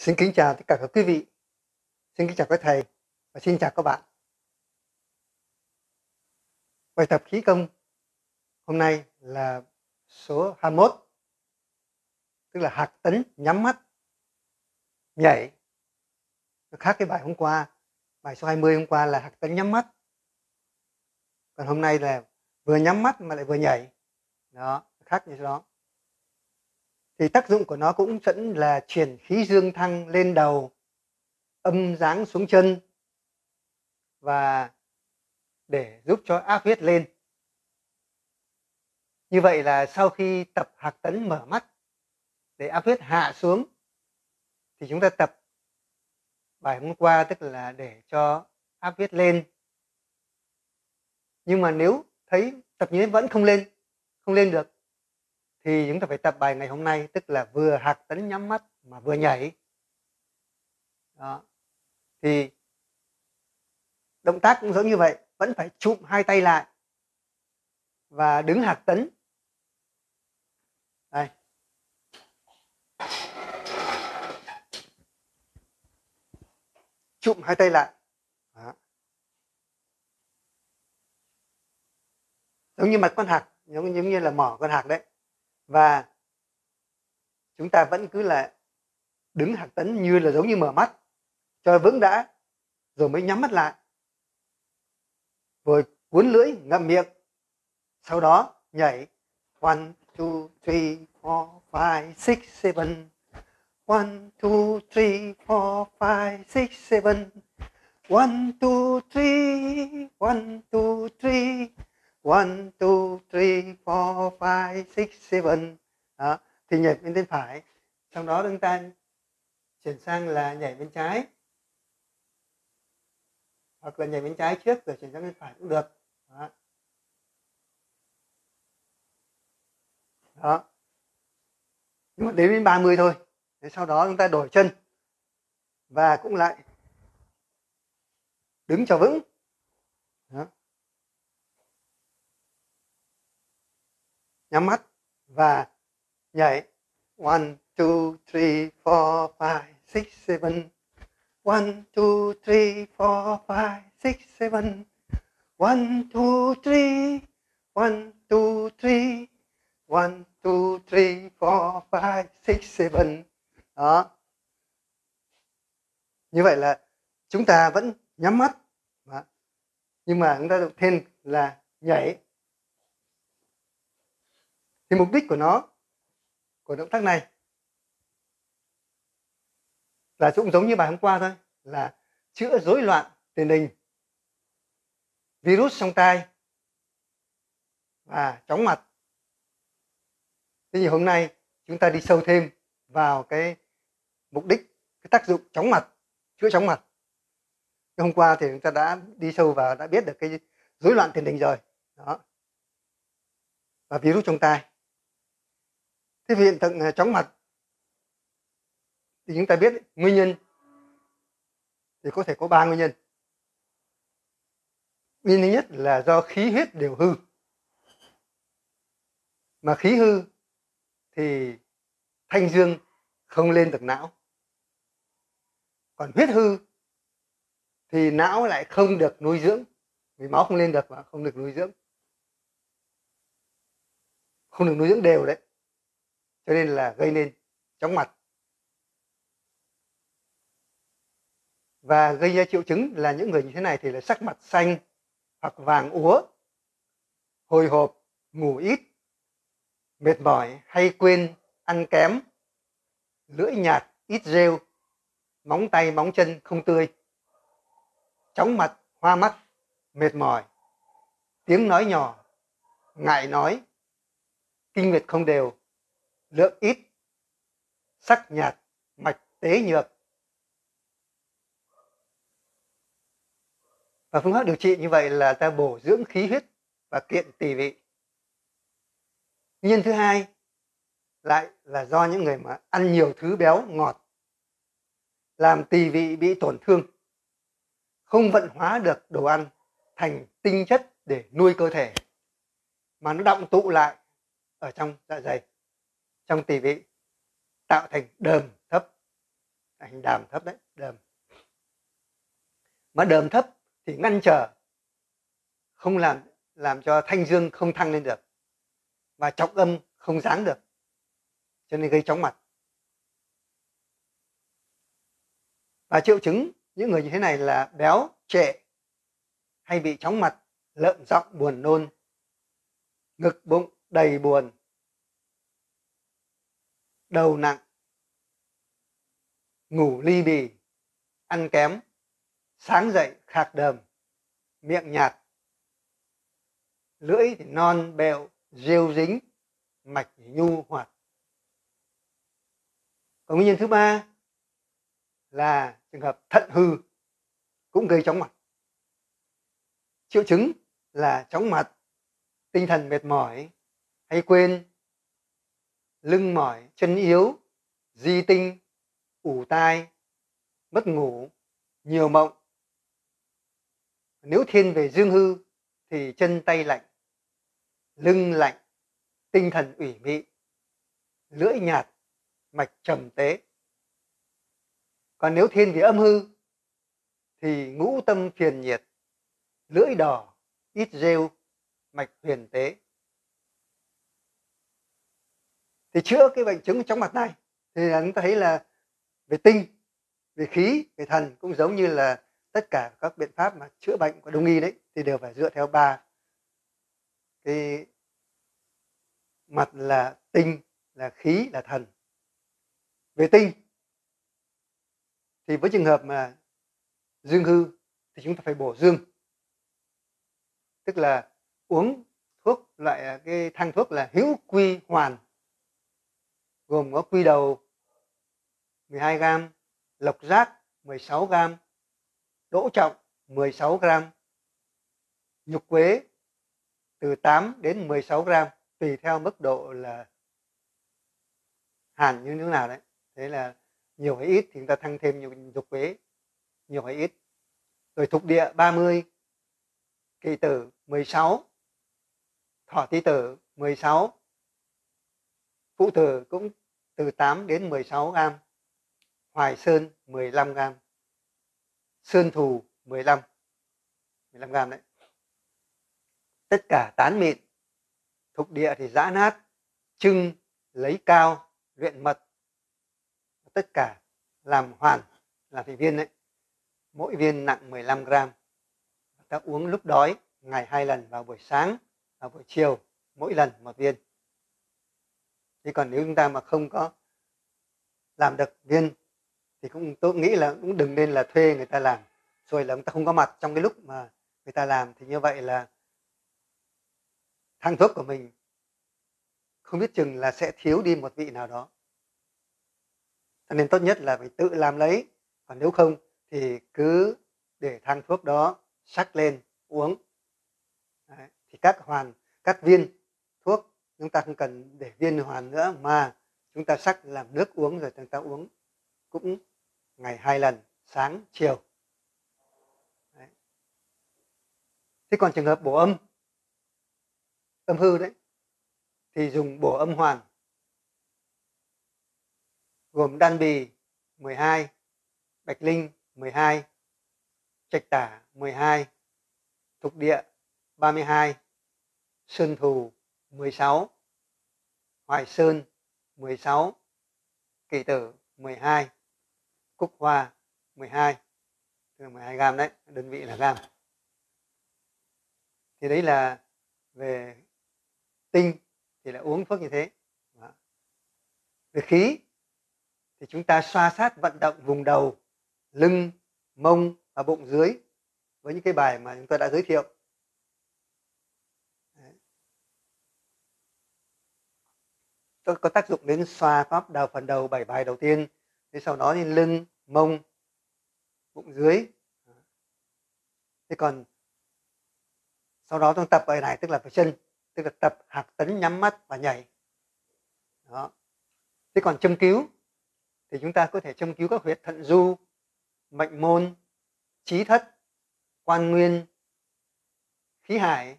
Xin kính chào tất cả các quý vị, xin kính chào các thầy và xin chào các bạn. Bài tập khí công hôm nay là số 21, tức là hạt tấn nhắm mắt, nhảy. Nó khác cái bài hôm qua, bài số 20 hôm qua là hạt tấn nhắm mắt. Còn hôm nay là vừa nhắm mắt mà lại vừa nhảy. Đó, khác như đó thì tác dụng của nó cũng vẫn là chuyển khí dương thăng lên đầu, âm dáng xuống chân và để giúp cho áp huyết lên. Như vậy là sau khi tập hạc tấn mở mắt để áp huyết hạ xuống, thì chúng ta tập bài hôm qua, tức là để cho áp huyết lên. Nhưng mà nếu thấy tập như thế vẫn không lên không lên được thì chúng ta phải tập bài ngày hôm nay, tức là vừa hạc tấn nhắm mắt mà vừa nhảy. Đó. Thì động tác cũng giống như vậy, vẫn phải chụm hai tay lại và đứng hạc tấn. Đây. Chụm hai tay lại. Đó. giống như mặt con hạc giống như là mỏ con hạc đấy và chúng ta vẫn cứ là đứng hạc tấn như là giống như mở mắt. Cho vững đã, rồi mới nhắm mắt lại. Rồi cuốn lưỡi, ngậm miệng. Sau đó nhảy. One, two, three, four, five, six, seven. One, two, three, four, five, six, seven. One, two, three. One, two, three one two three four five six seven. Đó thì nhảy bên tay phải. Sau đó chúng ta chuyển sang là nhảy bên trái. Hoặc là nhảy bên trái trước rồi chuyển sang bên phải cũng được. Đó, đó. nhưng mà đến đến 30 thôi. Thế sau đó chúng ta đổi chân. Và cũng lại đứng cho vững. Nhắm mắt và nhảy. One, two, three, four, five, six, seven. One, two, three, four, five, six, seven. One, two, three. One, two, three. One, two, three, four, five, six, seven. Đó. Như vậy là chúng ta vẫn nhắm mắt. Nhưng mà chúng ta được thêm là nhảy thì mục đích của nó, của động tác này là cũng giống như bài hôm qua thôi, là chữa rối loạn tiền đình, virus trong tai và chóng mặt. Thế thì hôm nay chúng ta đi sâu thêm vào cái mục đích, cái tác dụng chóng mặt, chữa chóng mặt. Hôm qua thì chúng ta đã đi sâu vào, đã biết được cái rối loạn tiền đình rồi. Đó. Và virus trong tai cái hiện tượng à, chóng mặt, thì chúng ta biết nguyên nhân thì có thể có ba nguyên nhân. Nguyên nhân nhất là do khí huyết đều hư. Mà khí hư thì thanh dương không lên được não. Còn huyết hư thì não lại không được nuôi dưỡng, vì máu không lên được và không được nuôi dưỡng. Không được nuôi dưỡng đều đấy cho nên là gây nên chóng mặt. Và gây ra triệu chứng là những người như thế này thì là sắc mặt xanh hoặc vàng úa, hồi hộp ngủ ít, mệt mỏi hay quên ăn kém, lưỡi nhạt, ít rêu, móng tay, móng chân không tươi, chóng mặt, hoa mắt, mệt mỏi, tiếng nói nhỏ, ngại nói, kinh nguyệt không đều lượng ít. Sắc nhạt, mạch tế nhược. Và phương pháp điều trị như vậy là ta bổ dưỡng khí huyết và kiện tỳ vị. Nguyên nhân thứ hai lại là do những người mà ăn nhiều thứ béo ngọt, làm tỳ vị bị tổn thương, không vận hóa được đồ ăn thành tinh chất để nuôi cơ thể, mà nó động tụ lại ở trong dạ dày trong tỳ vị tạo thành đờm thấp. Hình đàm thấp đấy, đờm. Mà đờm thấp thì ngăn trở, không làm làm cho thanh dương không thăng lên được và trọng âm không dáng được. Cho nên gây chóng mặt. Và triệu chứng những người như thế này là béo, trệ, hay bị chóng mặt, lợn giọng, buồn nôn, ngực bụng đầy buồn đầu nặng, ngủ ly bì, ăn kém, sáng dậy khạc đờm, miệng nhạt, lưỡi thì non bẹo rêu dính, mạch nhu hoạt. Còn nguyên nhân thứ ba là trường hợp thận hư cũng gây chóng mặt. Triệu chứng là chóng mặt, tinh thần mệt mỏi hay quên lưng mỏi, chân yếu, di tinh, ủ tai, mất ngủ, nhiều mộng. Nếu thiên về dương hư thì chân tay lạnh, lưng lạnh, tinh thần ủy mị, lưỡi nhạt, mạch trầm tế. Còn nếu thiên về âm hư thì ngũ tâm phiền nhiệt, lưỡi đỏ, ít rêu, mạch huyền tế thì chữa cái bệnh chứng chóng mặt này. Thì chúng ta thấy là về tinh, về khí, về thần cũng giống như là tất cả các biện pháp mà chữa bệnh của đông y đấy, thì đều phải dựa theo ba cái mặt là tinh, là khí, là thần. Về tinh thì với trường hợp mà dương hư thì chúng ta phải bổ dương. Tức là uống thuốc loại à, cái thang thuốc là hữu quy hoàn gồm có quy đầu 12 gram, lộc giác 16 gram, đỗ trọng 16 gram, nhục quế từ 8 đến 16 gram tùy theo mức độ là hàn như thế nào đấy. Thế là nhiều hay ít thì chúng ta thăng thêm nhiều nhục quế, nhiều hay ít. Rồi thục địa 30, kỳ tử 16, thỏ tí tử 16, phụ tử cũng từ 8 đến 16 gram, hoài sơn 15 gram, sơn thù 15, 15 gram đấy. Tất cả tán mịn, thục địa thì giã nát, trưng, lấy cao, luyện mật, tất cả làm hoàn, làm thành viên đấy. Mỗi viên nặng 15 gram. Ta uống lúc đói ngày hai lần vào buổi sáng và buổi chiều mỗi lần một viên thế còn nếu chúng ta mà không có làm được viên, thì cũng, tôi nghĩ là cũng đừng nên là thuê người ta làm rồi là chúng ta không có mặt trong cái lúc mà người ta làm, thì như vậy là thang thuốc của mình không biết chừng là sẽ thiếu đi một vị nào đó cho nên tốt nhất là phải tự làm lấy, còn nếu không thì cứ để thang thuốc đó sắc lên, uống Đấy. thì các hoàn, các viên chúng ta không cần để viên hoàn nữa, mà chúng ta sắc làm nước uống rồi chúng ta uống cũng ngày hai lần, sáng, chiều đấy. thế còn trường hợp bổ âm âm hư đấy, thì dùng bổ âm hoàn, gồm đan bì 12 bạch linh 12 trạch tả 12 thục địa 32 sơn thù 16 hoài sơn 16 kỳ tử 12 cúc hoa 12 tức là 12 gram đấy, đơn vị là gram thì đấy là về tinh, thì là uống thuốc như thế. Về khí, thì chúng ta xoa sát vận động vùng đầu, lưng, mông và bụng dưới với những cái bài mà chúng tôi đã giới thiệu. Có, có tác dụng đến xoa pháp đầu phần đầu bảy bài đầu tiên. Thế sau đó lên lưng mông bụng dưới. Thế còn sau đó tôi tập bài này tức là phải chân tức là tập hạt tấn nhắm mắt và nhảy. Đó. Thế còn châm cứu thì chúng ta có thể châm cứu các huyệt thận du mệnh môn trí thất quan nguyên khí hải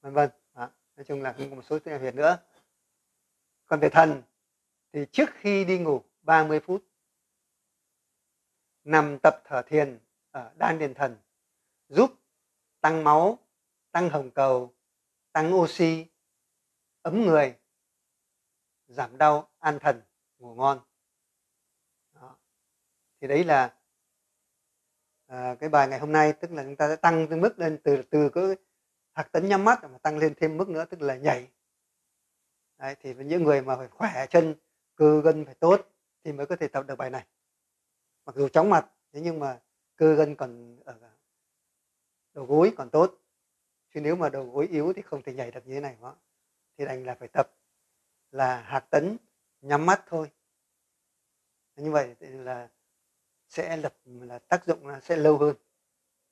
vân vân nói chung là cũng có một số huyệt nữa còn về thần thì trước khi đi ngủ 30 phút nằm tập thở thiền ở đan điền thần giúp tăng máu tăng hồng cầu tăng oxy ấm người giảm đau an thần ngủ ngon Đó. thì đấy là à, cái bài ngày hôm nay tức là chúng ta sẽ tăng cái mức lên từ từ cái hạt tấn nhắm mắt mà tăng lên thêm mức nữa tức là nhảy. Đấy, thì với những người mà phải khỏe chân cơ gân phải tốt thì mới có thể tập được bài này. Mặc dù chóng mặt thế nhưng mà cơ gân còn ở đầu gối còn tốt. Chứ nếu mà đầu gối yếu thì không thể nhảy được như thế này đó thì đành là phải tập là hạc tấn nhắm mắt thôi. Như vậy thì là sẽ lập là tác dụng là sẽ lâu hơn.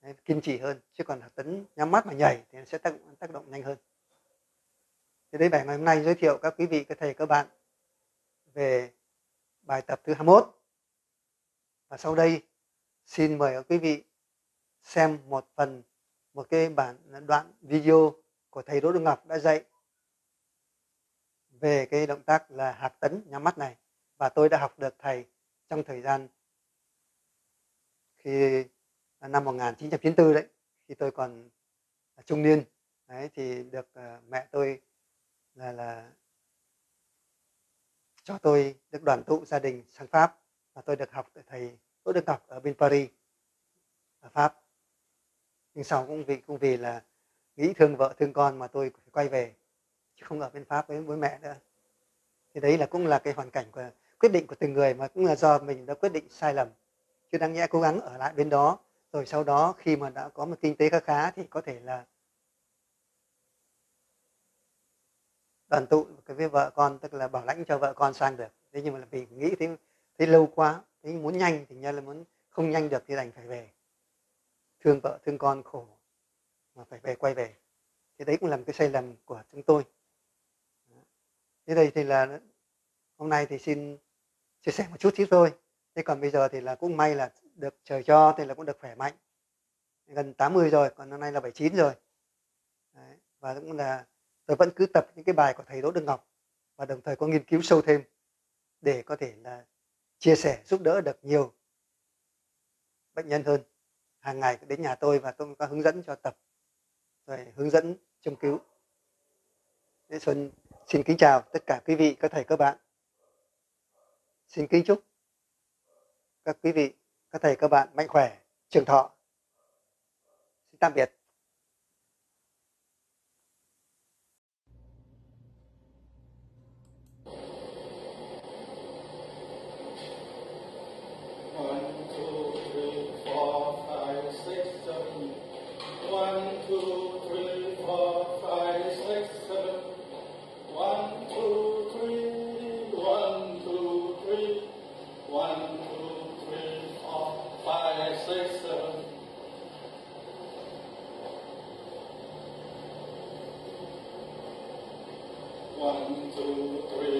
Đấy, kiên trì hơn chứ còn tấn nhắm mắt mà nhảy thì sẽ tác, tác động nhanh hơn. Thì đấy bài ngày hôm nay giới thiệu các quý vị các thầy các bạn về bài tập thứ 21 và sau đây xin mời các quý vị xem một phần một cái bản đoạn video của thầy Đỗ Đức Ngọc đã dạy về cái động tác là hạt tấn nhắm mắt này. Và tôi đã học được thầy trong thời gian khi năm 1994 đấy, khi tôi còn trung niên. Đấy, thì được ờ, mẹ tôi là là cho tôi, được đoàn tụ gia đình sang Pháp và tôi được học tại thầy tôi được học ở bên Paris, ở Pháp. Nhưng sau cũng vì cũng vì là nghĩ thương vợ, thương con mà tôi phải quay về, chứ không ở bên Pháp với bố mẹ nữa. Thì đấy là cũng là cái hoàn cảnh của, quyết định của từng người mà cũng là do mình đã quyết định sai lầm, chứ đáng nhẽ cố gắng ở lại bên đó rồi sau đó khi mà đã có một kinh tế khá khá thì có thể là đoàn tụ với vợ con, tức là bảo lãnh cho vợ con sang được. Thế nhưng mà vì nghĩ thấy thấy lâu quá, thấy muốn nhanh thì nhân là muốn không nhanh được thì đành phải về. Thương vợ, thương con khổ mà phải về, quay về. Thì đấy cũng là một cái sai lầm của chúng tôi. Thế đây thì là, hôm nay thì xin chia sẻ một chút xíu thôi. Thế còn bây giờ thì là cũng may là được trời cho thì là cũng được khỏe mạnh. Gần 80 rồi, còn năm nay là 79 rồi. Đấy. và cũng là tôi vẫn cứ tập những cái bài của thầy Đỗ Đức Ngọc và đồng thời có nghiên cứu sâu thêm để có thể là chia sẻ, giúp đỡ được nhiều bệnh nhân hơn. Hàng ngày đến nhà tôi và tôi có hướng dẫn cho tập, rồi hướng dẫn châm cứu. Thế Xuân xin kính chào tất cả quý vị, các thầy, các bạn. Xin kính chúc các quý vị các thầy các bạn mạnh khỏe. Trường thọ. Xin tạm biệt. One, two, three,